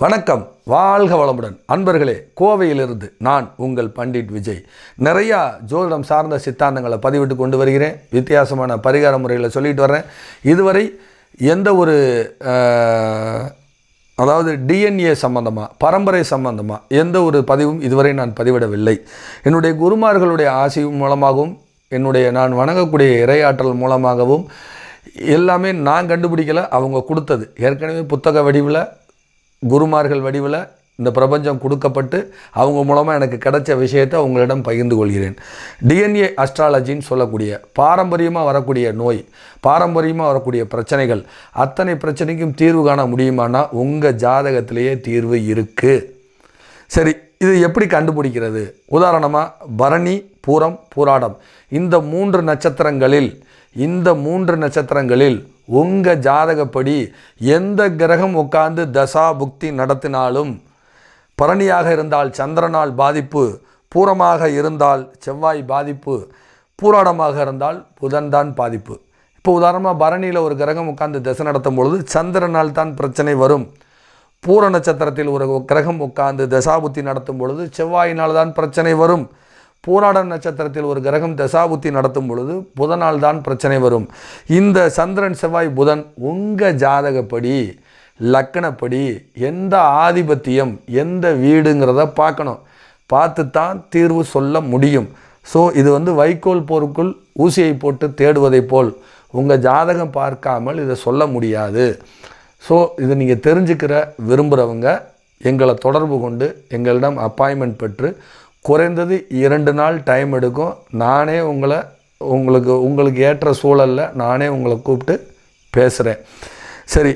வணக்கம். வாழ்க வளமுடன். அன்பர்களே கோவையிலிருந்து நான் உங்கள் பண்டிட் விஜய். நிறையா ஜோதிடம் சார்ந்த சித்தாந்தங்களை பதிவிட்டு கொண்டு வருகிறேன். வித்தியாசமான பரிகார முறைகளை சொல்லிட்டு வர்றேன். இதுவரை எந்த ஒரு அதாவது டிஎன்ஏ சம்பந்தமாக பரம்பரை சம்பந்தமாக எந்த ஒரு பதிவும் இதுவரை நான் பதிவிடவில்லை. என்னுடைய குருமார்களுடைய ஆசி மூலமாகவும் என்னுடைய நான் வணங்கக்கூடிய இறையாற்றல் மூலமாகவும் எல்லாமே நான் கண்டுபிடிக்கலை அவங்க கொடுத்தது. ஏற்கனவே புத்தக வடிவில் குருமார்கள் வடிவில் இந்த பிரபஞ்சம் கொடுக்கப்பட்டு அவங்க மூலமாக எனக்கு கிடைச்ச விஷயத்தை உங்களிடம் பகிர்ந்து கொள்கிறேன். டிஎன்ஏ அஸ்ட்ராலஜின்னு சொல்லக்கூடிய பாரம்பரியமாக வரக்கூடிய நோய் பாரம்பரியமாக வரக்கூடிய பிரச்சனைகள் அத்தனை பிரச்சனைக்கும் தீர்வு காண முடியுமானா உங்கள் ஜாதகத்திலேயே தீர்வு இருக்குது சரி இது எப்படி கண்டுபிடிக்கிறது? உதாரணமாக பரணி பூரம் பூராடம். இந்த மூன்று நட்சத்திரங்களில் இந்த மூன்று நட்சத்திரங்களில் உங்கள் ஜாதகப்படி எந்த கிரகம் உட்கார்ந்து தசா புக்தி நடத்தினாலும் பரணியாக இருந்தால் சந்திரனால் பாதிப்பு பூரமாக இருந்தால் செவ்வாய் பாதிப்பு பூராடமாக இருந்தால் புதன்தான் பாதிப்பு. இப்போ உதாரணமாக பரணியில் ஒரு கிரகம் உட்கார்ந்து தசை நடத்தும் பொழுது சந்திரனால் தான் பிரச்சனை வரும். பூர நட்சத்திரத்தில் ஒரு கிரகம் உட்கார்ந்து தசாபுத்தி நடத்தும் பொழுது செவ்வாயினால் தான் பிரச்சனை வரும். பூராட நட்சத்திரத்தில் ஒரு கிரகம் தசாபுத்தி நடத்தும் பொழுது புதனால் தான் பிரச்சனை வரும். இந்த சந்திரன் செவ்வாய் புதன் உங்கள் ஜாதகப்படி லக்கணப்படி எந்த ஆதிபத்தியம் எந்த வீடுங்கிறத பார்க்கணும். பார்த்து தான் தீர்வு சொல்ல முடியும். ஸோ இது வந்து வைக்கோல் போருக்குள் ஊசியை போட்டு தேடுவதைப் போல் உங்கள் ஜாதகம் பார்க்காமல் இதை சொல்ல முடியாது. ஸோ இதை நீங்கள் தெரிஞ்சுக்கிற விரும்புகிறவங்க எங்களை தொடர்பு கொண்டு எங்களிடம் அப்பாயின்மெண்ட் பெற்று குறைந்தது இரண்டு நாள் டைம் எடுக்கும். நானே உங்களை உங்களுக்கு உங்களுக்கு ஏற்ற சூழலில் நானே உங்களை கூப்பிட்டு பேசுகிறேன் சரி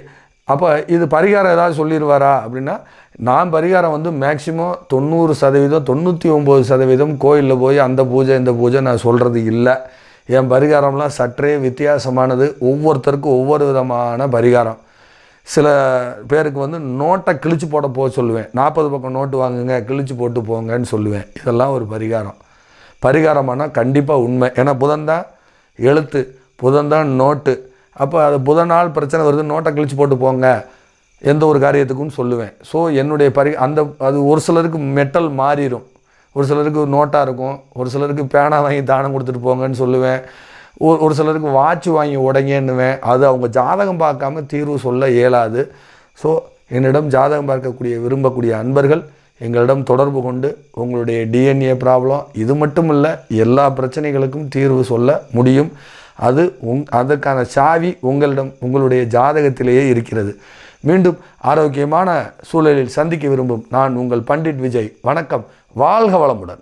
அப்போ இது பரிகாரம் ஏதாவது சொல்லிடுவாரா? அப்படின்னா நான் பரிகாரம் வந்து மேக்சிமம் தொண்ணூறு சதவீதம் தொண்ணூற்றி ஒம்பது சதவீதம் கோயிலில் போய் அந்த பூஜை இந்த பூஜை நான் சொல்கிறது இல்லை. என் பரிகாரம்லாம் சற்றே வித்தியாசமானது. ஒவ்வொருத்தருக்கும் ஒவ்வொரு விதமான பரிகாரம். சில பேருக்கு வந்து நோட்டை கிழிச்சு போட போக சொல்லுவேன். நாற்பது பக்கம் நோட்டு வாங்குங்க கிழிச்சு போட்டு போங்கன்னு சொல்லுவேன். இதெல்லாம் ஒரு பரிகாரம். பரிகாரமானால் கண்டிப்பாக உண்மை. ஏன்னா புதன் தான் எழுத்து புதன் தான் நோட்டு. அப்போ அது புதனால் பிரச்சனை வருது நோட்டை கிழிச்சு போட்டு போங்க. எந்த ஒரு காரியத்துக்கும் சொல்லுவேன். ஸோ என்னுடைய பரி அந்த அது ஒரு சிலருக்கு மெட்டல் மாறிடும் ஒரு சிலருக்கு நோட்டாக இருக்கும். ஒரு சிலருக்கு பேனா வாங்கி தானம் கொடுத்துட்டு போங்கன்னு சொல்லுவேன். ஒரு ஒரு சிலருக்கு வாட்ச் வாங்கி உடைங்கன்னுவேன். அது அவங்க ஜாதகம் பார்க்காம தீர்வு சொல்ல இயலாது. ஸோ என்னிடம் ஜாதகம் பார்க்கக்கூடிய விரும்பக்கூடிய அன்பர்கள் எங்களிடம் தொடர்பு கொண்டு உங்களுடைய டிஎன்ஏ ப்ராப்ளம் இது மட்டும் இல்லை எல்லா பிரச்சனைகளுக்கும் தீர்வு சொல்ல முடியும். அது உங் அதற்கான சாவி உங்களிடம் உங்களுடைய ஜாதகத்திலேயே இருக்கிறது. மீண்டும் ஆரோக்கியமான சூழலில் சந்திக்க விரும்பும் நான் உங்கள் பண்டிட் விஜய். வணக்கம். வாழ்க வளமுடன்.